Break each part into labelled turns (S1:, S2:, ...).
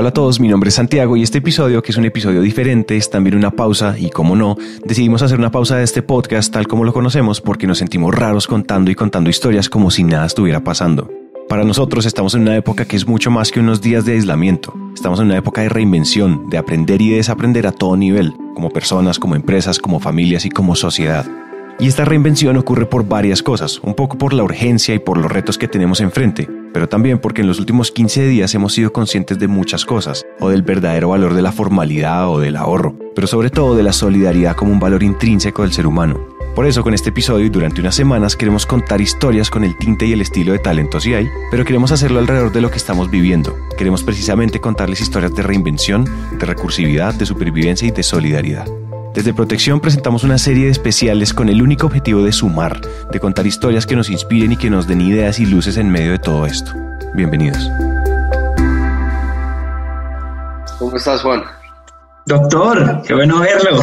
S1: Hola a todos, mi nombre es Santiago y este episodio, que es un episodio diferente, es también una pausa y como no, decidimos hacer una pausa de este podcast tal como lo conocemos porque nos sentimos raros contando y contando historias como si nada estuviera pasando. Para nosotros estamos en una época que es mucho más que unos días de aislamiento. Estamos en una época de reinvención, de aprender y desaprender a todo nivel, como personas, como empresas, como familias y como sociedad. Y esta reinvención ocurre por varias cosas, un poco por la urgencia y por los retos que tenemos enfrente, pero también porque en los últimos 15 días hemos sido conscientes de muchas cosas, o del verdadero valor de la formalidad o del ahorro, pero sobre todo de la solidaridad como un valor intrínseco del ser humano. Por eso con este episodio y durante unas semanas queremos contar historias con el tinte y el estilo de talentos y hay, pero queremos hacerlo alrededor de lo que estamos viviendo. Queremos precisamente contarles historias de reinvención, de recursividad, de supervivencia y de solidaridad. Desde Protección presentamos una serie de especiales con el único objetivo de sumar, de contar historias que nos inspiren y que nos den ideas y luces en medio de todo esto. Bienvenidos.
S2: ¿Cómo estás, Juan?
S3: Doctor, qué bueno verlo.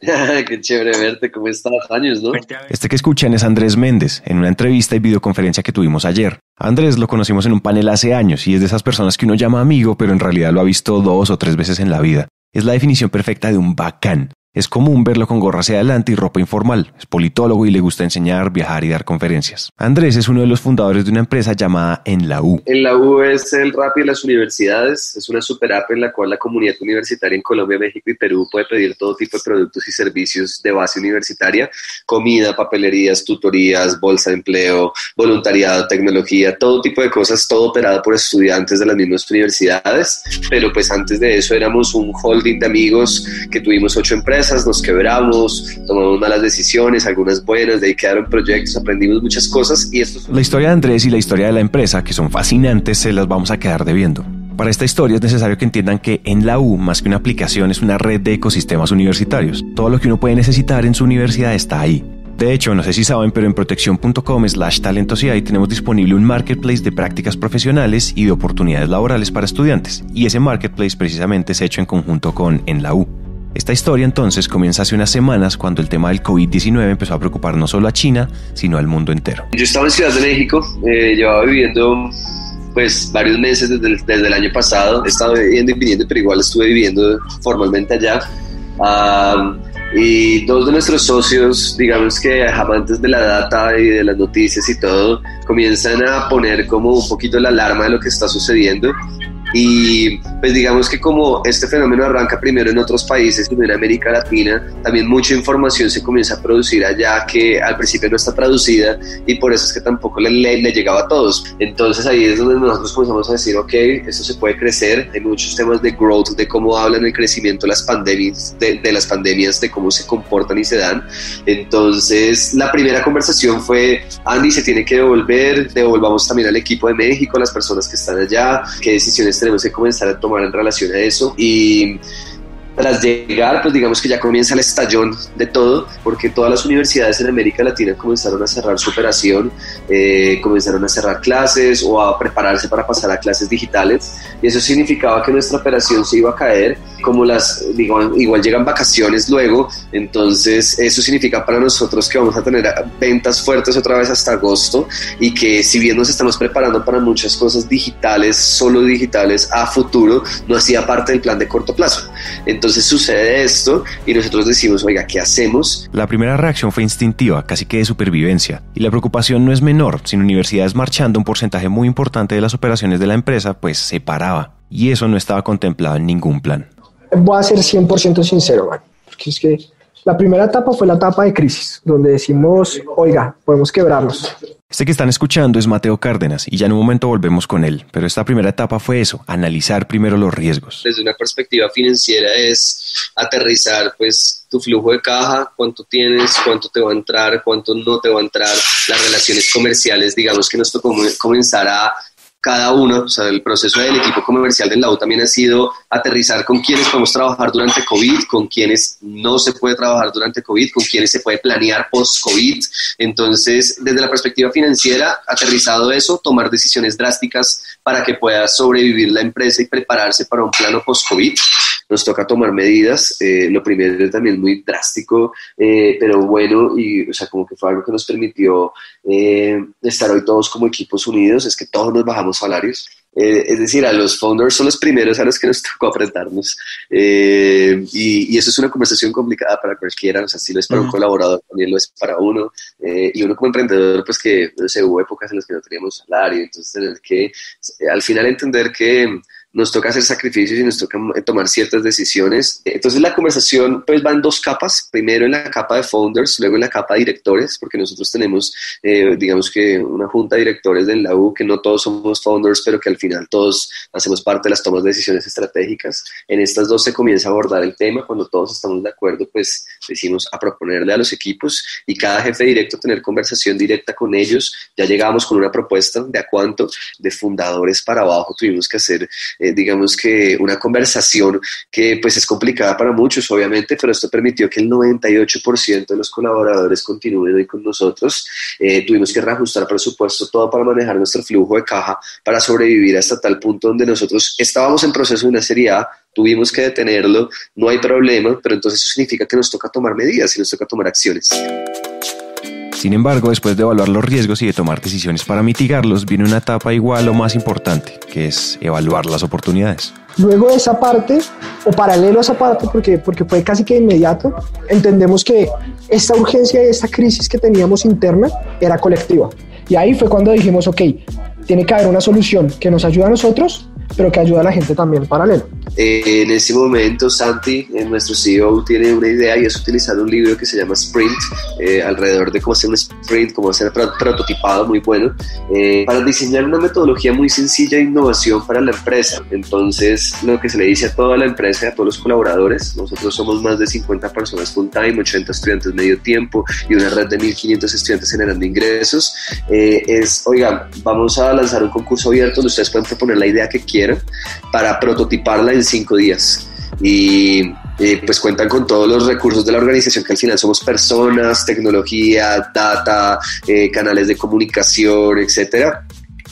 S2: qué chévere verte, ¿cómo estás? Años, ¿no?
S1: Este que escuchan es Andrés Méndez, en una entrevista y videoconferencia que tuvimos ayer. Andrés lo conocimos en un panel hace años y es de esas personas que uno llama amigo, pero en realidad lo ha visto dos o tres veces en la vida. Es la definición perfecta de un bacán. Es común verlo con gorra hacia adelante y ropa informal. Es politólogo y le gusta enseñar, viajar y dar conferencias. Andrés es uno de los fundadores de una empresa llamada En la U.
S2: En la U es el rap de las universidades. Es una super app en la cual la comunidad universitaria en Colombia, México y Perú puede pedir todo tipo de productos y servicios de base universitaria. Comida, papelerías, tutorías, bolsa de empleo, voluntariado, tecnología, todo tipo de cosas, todo operado por estudiantes de las mismas universidades. Pero pues antes de eso éramos un holding de amigos que tuvimos ocho empresas nos quebramos, tomamos malas decisiones, algunas buenas, de ahí quedaron proyectos, aprendimos muchas cosas y esto...
S1: La historia de Andrés y la historia de la empresa, que son fascinantes, se las vamos a quedar debiendo. Para esta historia es necesario que entiendan que en la U, más que una aplicación, es una red de ecosistemas universitarios. Todo lo que uno puede necesitar en su universidad está ahí. De hecho, no sé si saben, pero en protección.com slash talentosidad tenemos disponible un marketplace de prácticas profesionales y de oportunidades laborales para estudiantes. Y ese marketplace precisamente es hecho en conjunto con En la U. Esta historia entonces comienza hace unas semanas cuando el tema del COVID-19 empezó a preocupar no solo a China, sino al mundo entero.
S2: Yo estaba en Ciudad de México, eh, llevaba viviendo pues varios meses desde el, desde el año pasado, he estado viviendo y viniendo, pero igual estuve viviendo formalmente allá. y dos de nuestros socios, digamos que amantes de la data y de las noticias y todo, comienzan a poner como un poquito la alarma de lo que está sucediendo y pues digamos que como este fenómeno arranca primero en otros países, como en América Latina, también mucha información se comienza a producir allá que al principio no está traducida y por eso es que tampoco le, le, llegaba a todos. Entonces ahí es donde nosotros comenzamos a decir, ok, esto se puede crecer. Hay muchos temas de growth, de cómo hablan el crecimiento las pandemias, de, de las pandemias, de cómo se comportan y se dan. Entonces la primera conversación fue, Andy se tiene que devolver, devolvamos también al equipo de México, a las personas que están allá, qué decisiones tenemos que comenzar a tomar en relación a eso y tras llegar, pues digamos que ya comienza el estallón de todo, porque todas las universidades en América Latina comenzaron a cerrar su operación, eh, comenzaron a cerrar clases o a prepararse para pasar a clases digitales, y eso significaba que nuestra operación se iba a caer, como las, digo, igual llegan vacaciones luego, entonces eso significa para nosotros que vamos a tener ventas fuertes otra vez hasta agosto, y que si bien nos estamos preparando para muchas cosas digitales, solo digitales a futuro, no hacía parte del plan de corto plazo. Entonces sucede esto y nosotros decimos, oiga, ¿qué hacemos?
S1: La primera reacción fue instintiva, casi que de supervivencia. Y la preocupación no es menor, sin universidades marchando un porcentaje muy importante de las operaciones de la empresa, pues se paraba. Y eso no estaba contemplado en ningún plan.
S4: Voy a ser 100% sincero, porque es que la primera etapa fue la etapa de crisis, donde decimos, oiga, podemos quebrarnos.
S1: Este que están escuchando es Mateo Cárdenas y ya en un momento volvemos con él, pero esta primera etapa fue eso, analizar primero los riesgos.
S2: Desde una perspectiva financiera es aterrizar pues tu flujo de caja, cuánto tienes, cuánto te va a entrar, cuánto no te va a entrar, las relaciones comerciales, digamos que nos tocó comenzar a cada uno, o sea, el proceso del equipo comercial del LAU también ha sido aterrizar con quienes podemos trabajar durante COVID, con quienes no se puede trabajar durante COVID, con quienes se puede planear post-COVID. Entonces, desde la perspectiva financiera, aterrizado eso, tomar decisiones drásticas para que pueda sobrevivir la empresa y prepararse para un plano post-COVID nos toca tomar medidas. Eh, lo primero también muy drástico, eh, pero bueno, y o sea, como que fue algo que nos permitió eh, estar hoy todos como equipos unidos, es que todos nos bajamos salarios. Eh, es decir, a los founders son los primeros a los que nos tocó apretarnos. Eh, y, eso es una conversación complicada para cualquiera. O sea, si lo es para un colaborador, también lo es para uno. Eh, y uno como emprendedor, pues que, no sé, hubo épocas en las que no teníamos salario. Entonces, tener que al final entender que nos toca hacer sacrificios y nos toca tomar ciertas decisiones. Entonces la conversación pues va en dos capas, primero en la capa de founders, luego en la capa de directores, porque nosotros tenemos eh, digamos que una junta de directores del la U que no todos somos founders, pero que al final todos hacemos parte de las tomas de decisiones estratégicas. En estas dos se comienza a abordar el tema, cuando todos estamos de acuerdo pues decimos a proponerle a los equipos y cada jefe directo tener conversación directa con ellos. Ya llegamos con una propuesta de a cuánto de fundadores para abajo tuvimos que hacer digamos que una conversación que pues es complicada para muchos, obviamente, pero esto permitió que el 98% de los colaboradores continúen hoy con nosotros. Eh, tuvimos que reajustar presupuesto todo para manejar nuestro flujo de caja para sobrevivir hasta tal punto donde nosotros estábamos en proceso de una serie A, tuvimos que detenerlo, no hay problema, pero entonces eso significa que nos toca tomar medidas y nos toca tomar acciones.
S1: Sin embargo, después de evaluar los riesgos y de tomar decisiones para mitigarlos, viene una etapa igual o más importante, que es evaluar las oportunidades.
S4: Luego de esa parte, o paralelo a esa parte, porque, porque fue casi que inmediato, entendemos que esta urgencia y esta crisis que teníamos interna era colectiva. Y ahí fue cuando dijimos, ok, tiene que haber una solución que nos ayude a nosotros pero que ayuda a la gente también paralelo.
S2: Eh, en este momento, Santi, eh, nuestro CEO, tiene una idea y es utilizar un libro que se llama Sprint, eh, alrededor de cómo hacer un sprint, cómo hacer prototipado muy bueno, para diseñar una metodología muy sencilla de innovación para la empresa. Entonces, lo que se le dice a toda la empresa, a todos los colaboradores, nosotros somos más de 50 personas full time, 80 estudiantes medio tiempo y una red de 1.500 estudiantes generando ingresos, es, oiga, vamos a lanzar un concurso abierto donde ustedes pueden proponer la idea que quieran para prototiparla en cinco días. Y eh, pues cuentan con todos los recursos de la organización, que al final somos personas, tecnología, data, eh, canales de comunicación, etcétera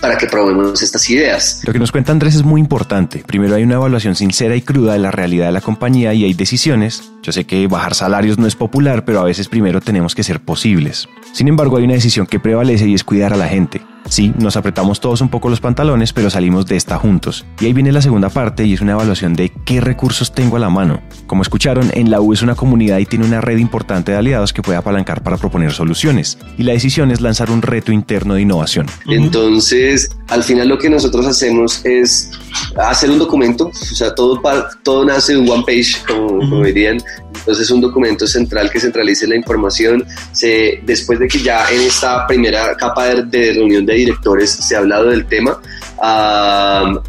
S2: para que probemos estas ideas.
S1: Lo que nos cuenta Andrés es muy importante. Primero hay una evaluación sincera y cruda de la realidad de la compañía y hay decisiones. Yo sé que bajar salarios no es popular, pero a veces primero tenemos que ser posibles. Sin embargo, hay una decisión que prevalece y es cuidar a la gente. Sí, nos apretamos todos un poco los pantalones, pero salimos de esta juntos. Y ahí viene la segunda parte y es una evaluación de qué recursos tengo a la mano. Como escucharon, en la U es una comunidad y tiene una red importante de aliados que puede apalancar para proponer soluciones. Y la decisión es lanzar un reto interno de innovación.
S2: Entonces, al final lo que nosotros hacemos es hacer un documento, o sea, todo, todo nace de un one page, como, como dirían, entonces, un documento central que centralice la información. Se, después de que ya en esta primera capa de, reunión de directores se ha hablado del tema,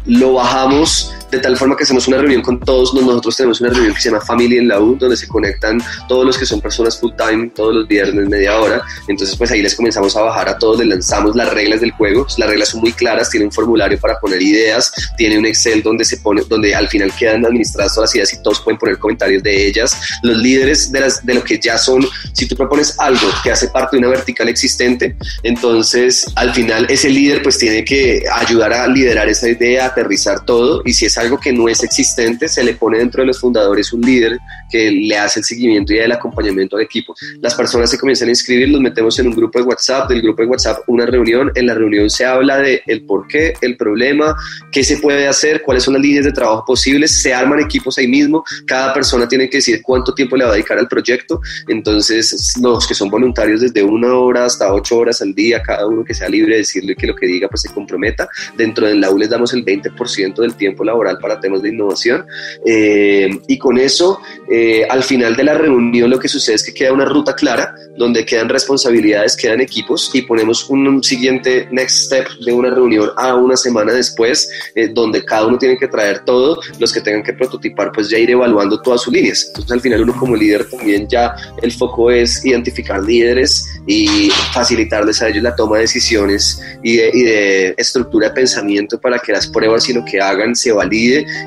S2: lo bajamos de tal forma que hacemos una reunión con todos. Nosotros tenemos una reunión que se llama Family en la U, donde se conectan todos los que son personas full time todos los viernes, media hora. Entonces, pues ahí les comenzamos a bajar a todos, les lanzamos las reglas del juego. Las reglas son muy claras, tiene un formulario para poner ideas, tiene un Excel donde se pone, donde al final quedan administradas todas las ideas y todos pueden poner comentarios de ellas. Los líderes de, las, de lo que ya son, si tú propones algo que hace parte de una vertical existente, entonces al final ese líder pues tiene que ayudar a liderar esa idea, aterrizar todo y si es algo que no es existente, se le pone dentro de los fundadores un líder que le hace el seguimiento y el acompañamiento al equipo. Las personas se comienzan a inscribir, los metemos en un grupo de WhatsApp, del grupo de WhatsApp una reunión, en la reunión se habla de el por qué, el problema, qué se puede hacer, cuáles son las líneas de trabajo posibles, se arman equipos ahí mismo, cada persona tiene que decir cuánto tiempo le va a dedicar al proyecto, entonces los que son voluntarios desde una hora hasta ocho horas al día, cada uno que sea libre de decirle que lo que diga pues se comprometa, dentro del aula les damos el 20% del tiempo laboral para temas de innovación. Eh, y con eso, eh, al final de la reunión, lo que sucede es que queda una ruta clara donde quedan responsabilidades, quedan equipos y ponemos un siguiente next step de una reunión a una semana después, eh, donde cada uno tiene que traer todo, los que tengan que prototipar, pues ya ir evaluando todas sus líneas. Entonces, al final, uno como líder también ya el foco es identificar líderes y facilitarles a ellos la toma de decisiones y de, y de estructura de pensamiento para que las pruebas y lo que hagan se validen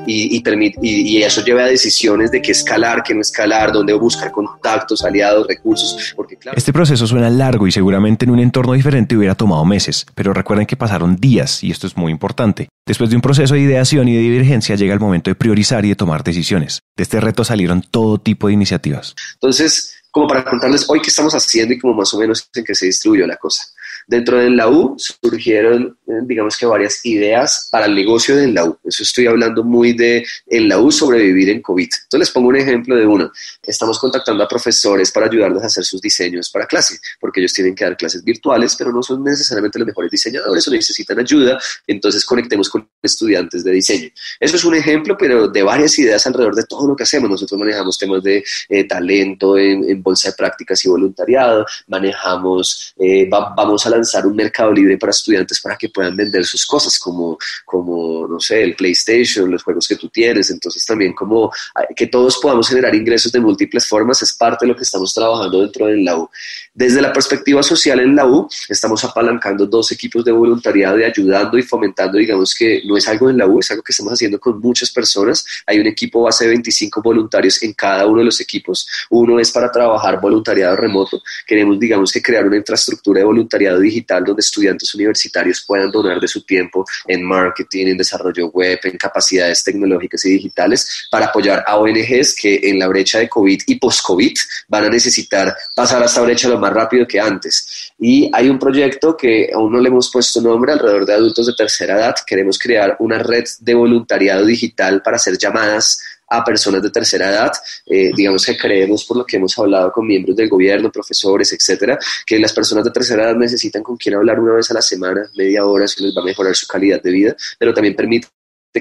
S2: y, permite, y, eso lleva a decisiones de qué escalar, qué no escalar, dónde buscar contactos, aliados, recursos. Porque, claro,
S1: este proceso suena largo y seguramente en un entorno diferente hubiera tomado meses, pero recuerden que pasaron días y esto es muy importante. Después de un proceso de ideación y de divergencia llega el momento de priorizar y de tomar decisiones. De este reto salieron todo tipo de iniciativas.
S2: Entonces, como para contarles hoy qué estamos haciendo y como más o menos en qué se distribuyó la cosa. Dentro de la U surgieron, eh, digamos que varias ideas para el negocio de la U. Eso estoy hablando muy de en la U sobrevivir en COVID. Entonces les pongo un ejemplo de uno. Estamos contactando a profesores para ayudarles a hacer sus diseños para clase, porque ellos tienen que dar clases virtuales, pero no son necesariamente los mejores diseñadores o necesitan ayuda. Entonces conectemos con estudiantes de diseño. Eso es un ejemplo, pero de varias ideas alrededor de todo lo que hacemos. Nosotros manejamos temas de eh, talento en, bolsa de prácticas y voluntariado, manejamos, eh, vamos a lanzar un mercado libre para estudiantes para que puedan vender sus cosas, como, como, no sé, el PlayStation, los juegos que tú tienes. Entonces también como que todos podamos generar ingresos de múltiples formas es parte de lo que estamos trabajando dentro de la U. Desde la perspectiva social en la U, estamos apalancando dos equipos de voluntariado y ayudando y fomentando, digamos que no es algo en la U, es algo que estamos haciendo con muchas personas. Hay un equipo base de 25 voluntarios en cada uno de los equipos. Uno es para trabajar voluntariado remoto. Queremos, digamos que crear una infraestructura de voluntariado digital donde estudiantes universitarios puedan donar de su tiempo en marketing, en desarrollo web, en capacidades tecnológicas y digitales para apoyar a ONGs que en la brecha de COVID y post-COVID van a necesitar pasar a esta brecha lo más rápido que antes. Y hay un proyecto que aún no le hemos puesto nombre alrededor de adultos de tercera edad. Queremos crear una red de voluntariado digital para hacer llamadas a personas de tercera edad. Eh, digamos que creemos, por lo que hemos hablado con miembros del gobierno, profesores, etcétera, que las personas de tercera edad necesitan con quien hablar una vez a la semana, media hora, eso les va a mejorar su calidad de vida, pero también permite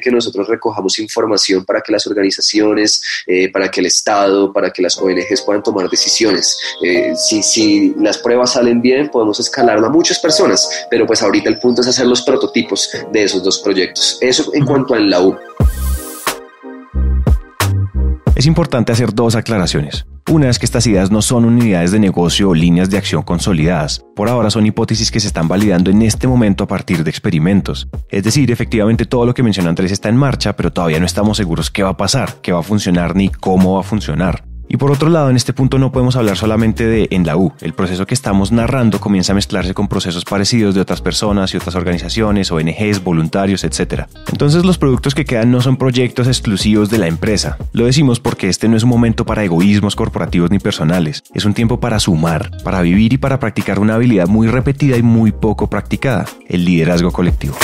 S2: que nosotros recojamos información para que las organizaciones, eh, para que el Estado, para que las ONGs puedan tomar decisiones. Eh, si, si las pruebas salen bien, podemos escalarlo a muchas personas, pero pues ahorita el punto es hacer los prototipos de esos dos proyectos. Eso en cuanto a la U.
S1: Es importante hacer dos aclaraciones. Una es que estas ideas no son unidades de negocio o líneas de acción consolidadas. Por ahora son hipótesis que se están validando en este momento a partir de experimentos. Es decir, efectivamente todo lo que mencionó Andrés está en marcha, pero todavía no estamos seguros qué va a pasar, qué va a funcionar ni cómo va a funcionar. Y por otro lado, en este punto no podemos hablar solamente de en la U. El proceso que estamos narrando comienza a mezclarse con procesos parecidos de otras personas y otras organizaciones, ONGs, voluntarios, etc. Entonces los productos que quedan no son proyectos exclusivos de la empresa. Lo decimos porque este no es un momento para egoísmos corporativos ni personales. Es un tiempo para sumar, para vivir y para practicar una habilidad muy repetida y muy poco practicada, el liderazgo colectivo.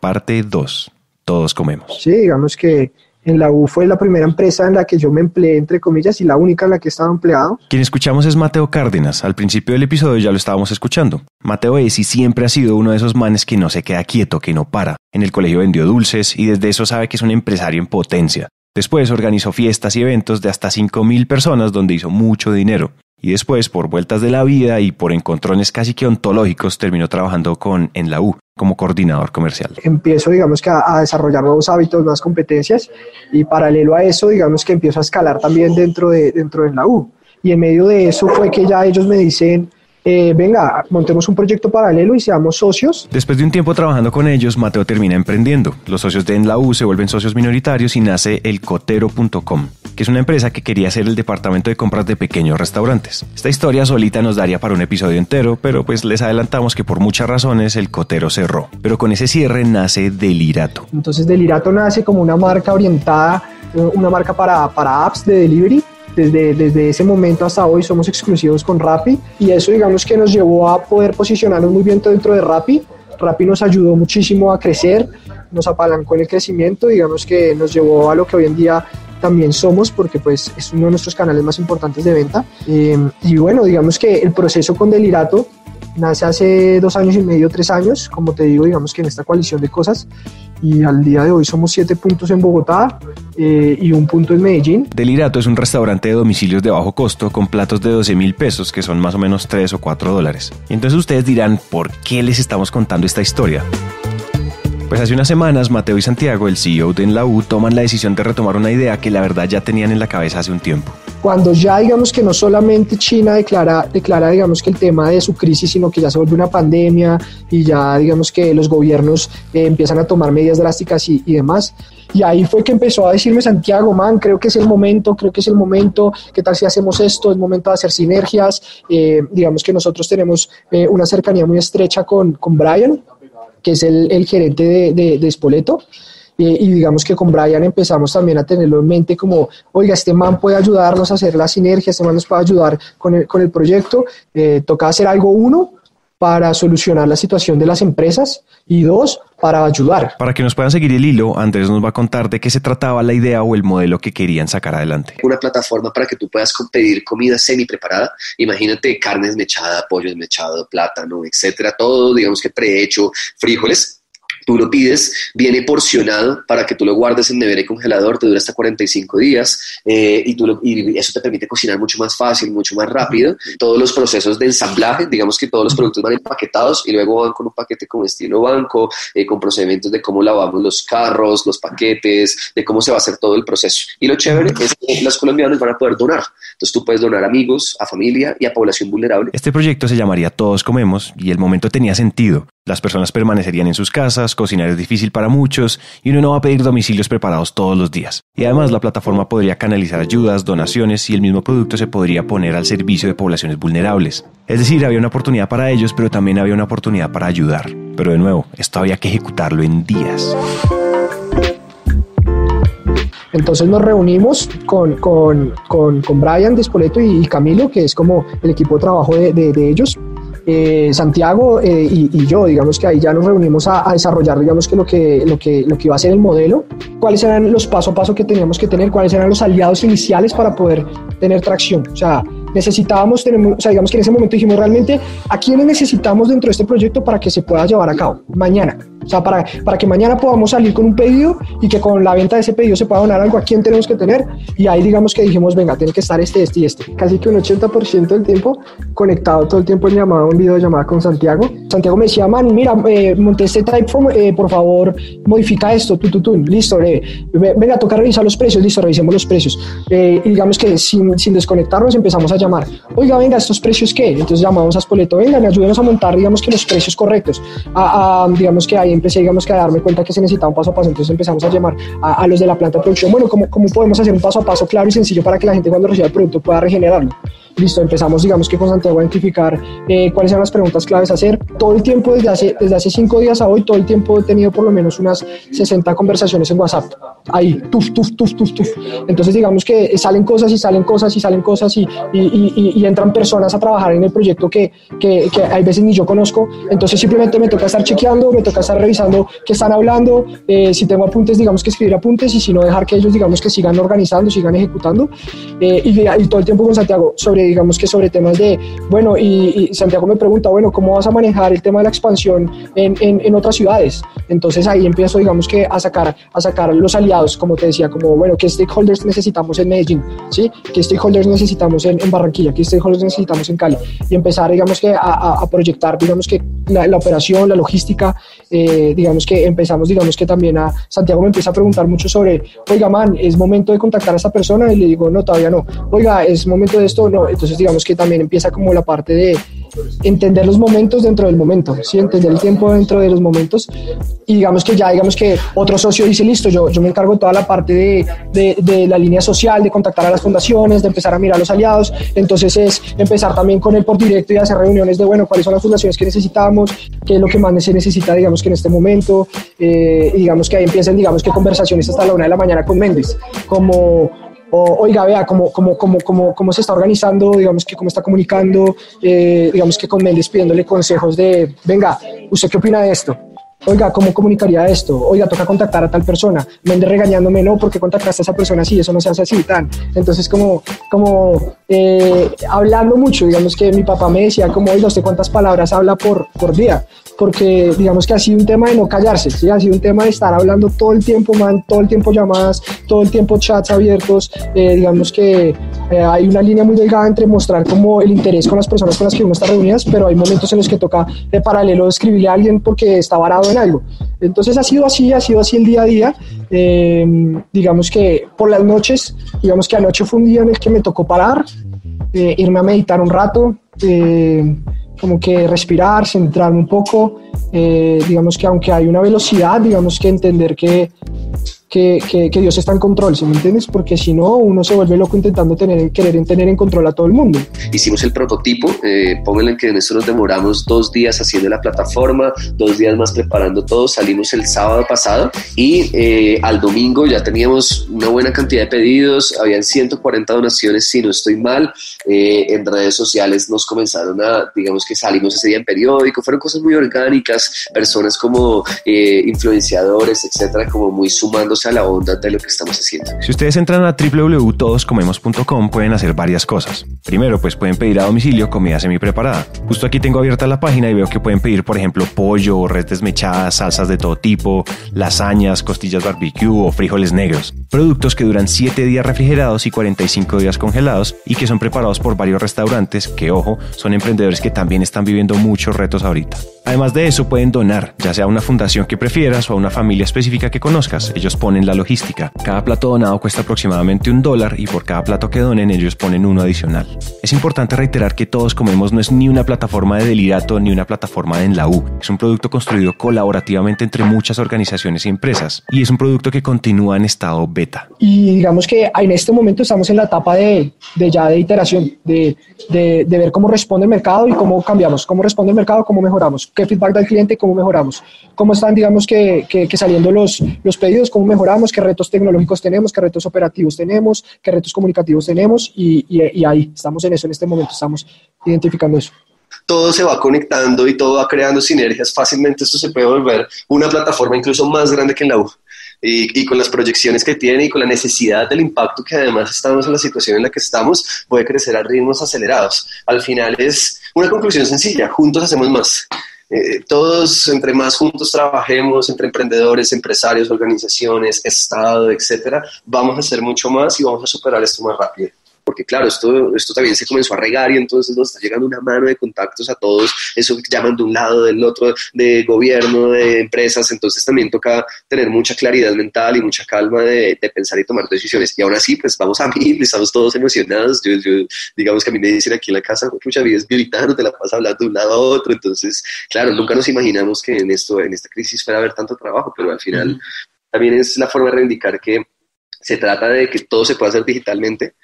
S1: Parte 2. Todos comemos.
S4: Sí, digamos que en la U fue la primera empresa en la que yo me empleé, entre comillas, y la única en la que estaba empleado.
S1: Quien escuchamos es Mateo Cárdenas. Al principio del episodio ya lo estábamos escuchando. Mateo es y siempre ha sido uno de esos manes que no se queda quieto, que no para. En el colegio vendió dulces y desde eso sabe que es un empresario en potencia. Después organizó fiestas y eventos de hasta 5.000 personas donde hizo mucho dinero. Y después, por vueltas de la vida y por encontrones casi que ontológicos, terminó trabajando con en la U como coordinador comercial.
S4: Empiezo, digamos que a, desarrollar nuevos hábitos, nuevas competencias y paralelo a eso, digamos que empiezo a escalar también dentro de, dentro de la U. Y en medio de eso fue que ya ellos me dicen, eh, venga, montemos un proyecto paralelo y seamos socios.
S1: Después de un tiempo trabajando con ellos, Mateo termina emprendiendo. Los socios de En la U se vuelven socios minoritarios y nace elcotero.com, que es una empresa que quería ser el departamento de compras de pequeños restaurantes. Esta historia solita nos daría para un episodio entero, pero pues les adelantamos que por muchas razones el Cotero cerró. Pero con ese cierre nace Delirato.
S4: Entonces Delirato nace como una marca orientada, eh, una marca para, para apps de delivery desde, desde ese momento hasta hoy somos exclusivos con Rappi y eso digamos que nos llevó a poder posicionarnos muy bien dentro de Rappi. Rappi nos ayudó muchísimo a crecer, nos apalancó en el crecimiento, digamos que nos llevó a lo que hoy en día también somos porque pues es uno de nuestros canales más importantes de venta. Eh, y bueno, digamos que el proceso con Delirato nace hace dos años y medio, tres años, como te digo, digamos que en esta coalición de cosas y al día de hoy somos siete puntos en Bogotá eh, y un punto en Medellín.
S1: Delirato es un restaurante de domicilios de bajo costo con platos de 12 mil pesos, que son más o menos 3 o 4 dólares. Entonces ustedes dirán, ¿por qué les estamos contando esta historia? Pues hace unas semanas Mateo y Santiago, el CEO de Enlau, toman la decisión de retomar una idea que la verdad ya tenían en la cabeza hace un tiempo.
S4: Cuando ya digamos que no solamente China declara, declara digamos que el tema de su crisis, sino que ya se vuelve una pandemia y ya digamos que los gobiernos eh, empiezan a tomar medidas drásticas y, demás. Y ahí fue que empezó a decirme Santiago, man, creo que es el momento, creo que es el momento, ¿qué tal si hacemos esto? Es momento de hacer sinergias. Eh, digamos que nosotros tenemos eh, una cercanía muy estrecha con, con Brian, que es el, gerente de, de, de Spoleto. Y digamos que con Brian empezamos también a tenerlo en mente como, oiga, este man puede ayudarnos a hacer la sinergia, este man nos puede ayudar con el, con el proyecto, eh, toca hacer algo uno para solucionar la situación de las empresas y dos, para ayudar.
S1: Para que nos puedan seguir el hilo, Andrés nos va a contar de qué se trataba la idea o el modelo que querían sacar adelante.
S2: Una plataforma para que tú puedas pedir comida semi preparada. Imagínate carne desmechada, pollo desmechado, plátano, etcétera, todo, digamos que prehecho, frijoles Tú lo pides, viene porcionado para que tú lo guardes en nevera y congelador, te dura hasta 45 días eh, y, tú y eso te permite cocinar mucho más fácil, mucho más rápido. Todos los procesos de ensamblaje, digamos que todos los productos van empaquetados y luego van con un paquete como estilo banco, eh, con procedimientos de cómo lavamos los carros, los paquetes, de cómo se va a hacer todo el proceso. Y lo chévere es que los colombianos van a poder donar. Entonces tú puedes donar a amigos, a familia y a población vulnerable.
S1: Este proyecto se llamaría Todos Comemos y el momento tenía sentido. Las personas permanecerían en sus casas, cocinar es difícil para muchos y uno no va a pedir domicilios preparados todos los días. Y además la plataforma podría canalizar ayudas, donaciones y el mismo producto se podría poner al servicio de poblaciones vulnerables. Es decir, había una oportunidad para ellos, pero también había una oportunidad para ayudar. Pero de nuevo, esto había que ejecutarlo en días.
S4: Entonces nos reunimos con, con, con, Brian Despoleto y, Camilo, que es como el equipo de trabajo de, de ellos, eh, Santiago eh, y, yo, digamos que ahí ya nos reunimos a, desarrollar, digamos que lo que, lo, que lo que iba a ser el modelo, cuáles eran los paso a paso que teníamos que tener, cuáles eran los aliados iniciales para poder tener tracción. O sea, necesitábamos, tenemos, o sea, digamos que en ese momento dijimos realmente a quiénes necesitamos dentro de este proyecto para que se pueda llevar a cabo mañana. O sea, para, para que mañana podamos salir con un pedido y que con la venta de ese pedido se pueda donar algo a quién tenemos que tener. Y ahí digamos que dijimos, venga, tiene que estar este, este y este. Casi que un 80% del tiempo conectado todo el tiempo en llamada, un video de llamada con Santiago. Santiago me decía, man, mira, eh, monté este typeform, eh, por favor, modifica esto, tú, tú, tú, listo, eh, venga, toca revisar los precios, listo, revisemos los precios. Eh, y digamos que sin, sin desconectarnos empezamos a llamar, oiga, venga, ¿estos precios qué? Entonces llamamos a Spoleto, venga, ayúdenos a montar, digamos que los precios correctos. A, a, digamos que ahí empecé, digamos que a darme cuenta que se necesitaba un paso a paso, entonces empezamos a llamar a, los de la planta de producción, bueno, ¿cómo, ¿cómo podemos hacer un paso a paso claro y sencillo para que la gente cuando reciba el producto pueda regenerarlo? Listo, empezamos, digamos que con Santiago a identificar eh, cuáles eran las preguntas claves a hacer. Todo el tiempo, desde hace, desde hace cinco días a hoy, todo el tiempo he tenido por lo menos unas 60 conversaciones en WhatsApp. Ahí, tuf, tuf, tuf, tuf, tuf. Entonces, digamos que salen cosas y salen cosas y salen cosas y, y, y, y entran personas a trabajar en el proyecto que, que, que, hay veces ni yo conozco. Entonces, simplemente me toca estar chequeando, me toca estar revisando qué están hablando. Eh, si tengo apuntes, digamos que escribir apuntes y si no, dejar que ellos, digamos que sigan organizando, sigan ejecutando. Eh, y, y todo el tiempo con Santiago sobre digamos que sobre temas de, bueno, y, Santiago me pregunta, bueno, ¿cómo vas a manejar el tema de la expansión en, en, otras ciudades? Entonces ahí empiezo, digamos que a sacar, a sacar los aliados, como te decía, como, bueno, ¿qué stakeholders necesitamos en Medellín? ¿Sí? ¿Qué stakeholders necesitamos en, Barranquilla? ¿Qué stakeholders necesitamos en Cali? Y empezar, digamos que a, a, proyectar, digamos que la, la operación, la logística, eh, digamos que empezamos, digamos que también a Santiago me empieza a preguntar mucho sobre, oiga, man, ¿es momento de contactar a esta persona? Y le digo, no, todavía no. Oiga, ¿es momento de esto? No. Entonces, digamos que también empieza como la parte de entender los momentos dentro del momento, ¿sí? entender el tiempo dentro de los momentos. Y digamos que ya, digamos que otro socio dice, listo, yo, yo me encargo de toda la parte de, de, de, la línea social, de contactar a las fundaciones, de empezar a mirar a los aliados, entonces es empezar también con él por directo y hacer reuniones de, bueno, cuáles son las fundaciones que necesitamos, qué es lo que más se necesita, digamos que en este momento, eh, y digamos que ahí empiezan, digamos que conversaciones hasta la una de la mañana con Méndez, como o, oiga, vea cómo, cómo, cómo, cómo, cómo se está organizando, digamos que cómo está comunicando, eh, digamos que con Méndez pidiéndole consejos de, venga, ¿usted qué opina de esto? Oiga, ¿cómo comunicaría esto? Oiga, toca contactar a tal persona. Méndez regañándome, no, porque contactaste a esa persona así, eso no se hace así, tan. Entonces, como, como eh, hablando mucho, digamos que mi papá me decía, como, oiga, ¿usted cuántas palabras habla por, por día? Porque digamos que ha sido un tema de no callarse, ¿sí? ha sido un tema de estar hablando todo el tiempo, man, todo el tiempo llamadas, todo el tiempo chats abiertos, eh, digamos que eh, hay una línea muy delgada entre mostrar como el interés con las personas con las que uno está reunidas, pero hay momentos en los que toca de paralelo escribirle a alguien porque está varado en algo. Entonces ha sido así, ha sido así el día a día. Eh, digamos que por las noches, digamos que anoche fue un día en el que me tocó parar, irme a meditar un rato como que respirar, centrarme un poco, eh, digamos que aunque hay una velocidad, digamos que entender que que, que, Dios está en control, ¿sí me entiendes? Porque si no, uno se vuelve loco intentando tener, querer tener en control a todo el mundo.
S2: Hicimos el prototipo, eh, pónganle que en esto nos demoramos dos días haciendo la plataforma, dos días más preparando todo, salimos el sábado pasado y eh, al domingo ya teníamos una buena cantidad de pedidos, habían 140 donaciones, si no estoy mal, eh, en redes sociales nos comenzaron a, digamos que salimos ese día en periódico, fueron cosas muy orgánicas, personas como eh, influenciadores, etcétera, como muy sumando a la onda de lo que estamos haciendo.
S1: Si ustedes entran a www.todoscomemos.com pueden hacer varias cosas. Primero, pues pueden pedir a domicilio comida semi preparada. Justo aquí tengo abierta la página y veo que pueden pedir, por ejemplo, pollo, res desmechadas, salsas de todo tipo, lasañas, costillas barbecue o frijoles negros. Productos que duran 7 días refrigerados y 45 días congelados y que son preparados por varios restaurantes que, ojo, son emprendedores que también están viviendo muchos retos ahorita. Además de eso, pueden donar, ya sea a una fundación que prefieras o a una familia específica que conozcas. Ellos ponen la logística. Cada plato donado cuesta aproximadamente un dólar y por cada plato que donen ellos ponen uno adicional. Es importante reiterar que Todos Comemos no es ni una plataforma de delirato ni una plataforma de en la U. Es un producto construido colaborativamente entre muchas organizaciones y empresas y es un producto que continúa en estado beta.
S4: Y digamos que en este momento estamos en la etapa de, de ya de iteración, de, de, de ver cómo responde el mercado y cómo cambiamos, cómo responde el mercado, cómo mejoramos qué feedback da el cliente, cómo mejoramos, cómo están, digamos, que, que, saliendo los, los pedidos, cómo mejoramos, qué retos tecnológicos tenemos, qué retos operativos tenemos, qué retos comunicativos tenemos y, y, ahí estamos en eso en este momento, estamos identificando eso.
S2: Todo se va conectando y todo va creando sinergias, fácilmente. Esto se puede volver una plataforma incluso más grande que en la U. Y, y, con las proyecciones que tiene y con la necesidad del impacto que además estamos en la situación en la que estamos, puede crecer a ritmos acelerados. Al final es una conclusión sencilla, juntos hacemos más. Eh, todos, entre más juntos trabajemos, entre emprendedores, empresarios, organizaciones, Estado, etcétera, vamos a hacer mucho más y vamos a superar esto más rápido porque claro, esto, esto también se comenzó a regar y entonces nos está llegando una mano de contactos a todos, eso llaman de un lado, del otro, de gobierno, de empresas, entonces también toca tener mucha claridad mental y mucha calma de, pensar y tomar decisiones. Y aún así, pues vamos a mí, estamos todos emocionados, yo, digamos que a mí me dicen aquí en la casa, mucha vida es gritando, te la pasas hablando de un lado a otro, entonces, claro, nunca nos imaginamos que en, esto, en esta crisis fuera a haber tanto trabajo, pero al final también es la forma de reivindicar que se trata de que todo se pueda hacer digitalmente,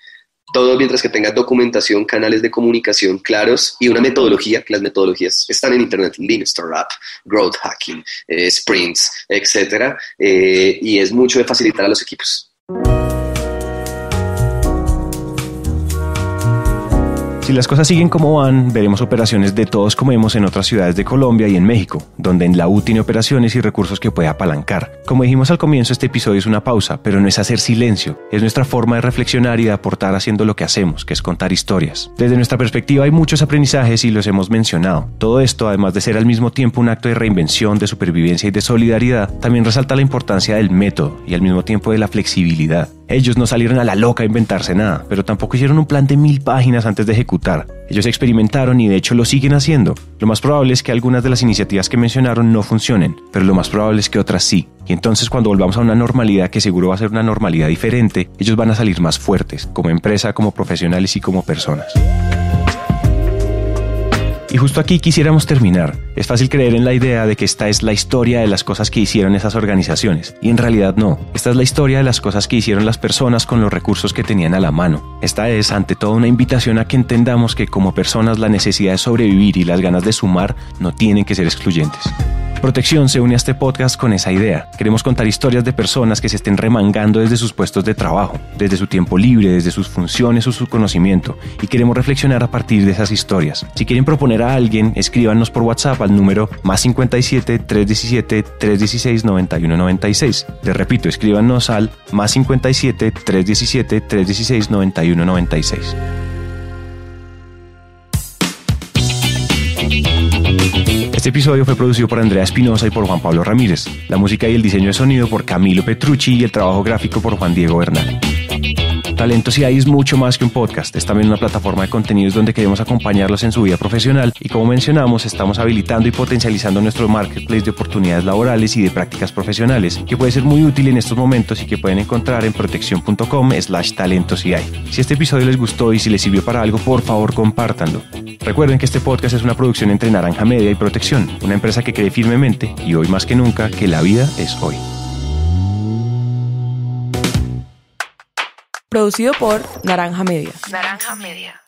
S2: todo mientras que tenga documentación, canales de comunicación claros y una metodología, que las metodologías están en Internet, Lean Startup, Growth Hacking, eh, Sprints, etc. Eh, y es mucho de facilitar a los equipos.
S1: Si las cosas siguen como van, veremos operaciones de todos como vemos en otras ciudades de Colombia y en México, donde en la U tiene operaciones y recursos que puede apalancar. Como dijimos al comienzo, este episodio es una pausa, pero no es hacer silencio, es nuestra forma de reflexionar y de aportar haciendo lo que hacemos, que es contar historias. Desde nuestra perspectiva hay muchos aprendizajes y los hemos mencionado. Todo esto, además de ser al mismo tiempo un acto de reinvención, de supervivencia y de solidaridad, también resalta la importancia del método y al mismo tiempo de la flexibilidad. Ellos no salieron a la loca a inventarse nada, pero tampoco hicieron un plan de mil páginas antes de ejecutar. Ellos experimentaron y de hecho lo siguen haciendo. Lo más probable es que algunas de las iniciativas que mencionaron no funcionen, pero lo más probable es que otras sí. Y entonces cuando volvamos a una normalidad que seguro va a ser una normalidad diferente, ellos van a salir más fuertes, como empresa, como profesionales y como personas. Y justo aquí quisiéramos terminar. Es fácil creer en la idea de que esta es la historia de las cosas que hicieron esas organizaciones, y en realidad no. Esta es la historia de las cosas que hicieron las personas con los recursos que tenían a la mano. Esta es, ante todo, una invitación a que entendamos que como personas la necesidad de sobrevivir y las ganas de sumar no tienen que ser excluyentes. Protección se une a este podcast con esa idea. Queremos contar historias de personas que se estén remangando desde sus puestos de trabajo, desde su tiempo libre, desde sus funciones o su conocimiento, y queremos reflexionar a partir de esas historias. Si quieren proponer a alguien, escríbanos por WhatsApp al número más 57 317 316 9196. Les repito, escríbanos al más 57 317 316 9196. Este episodio fue producido por Andrea Espinosa y por Juan Pablo Ramírez. La música y el diseño de sonido por Camilo Petrucci y el trabajo gráfico por Juan Diego Bernal. Talento hay es mucho más que un podcast, es también una plataforma de contenidos donde queremos acompañarlos en su vida profesional y como mencionamos estamos habilitando y potencializando nuestro marketplace de oportunidades laborales y de prácticas profesionales que puede ser muy útil en estos momentos y que pueden encontrar en protección.com slash talentos Si este episodio les gustó y si les sirvió para algo, por favor compártanlo. Recuerden que este podcast es una producción entre Naranja Media y Protección, una empresa que cree firmemente y hoy más que nunca que la vida es hoy.
S5: Producido por Naranja Media.
S6: Naranja Media.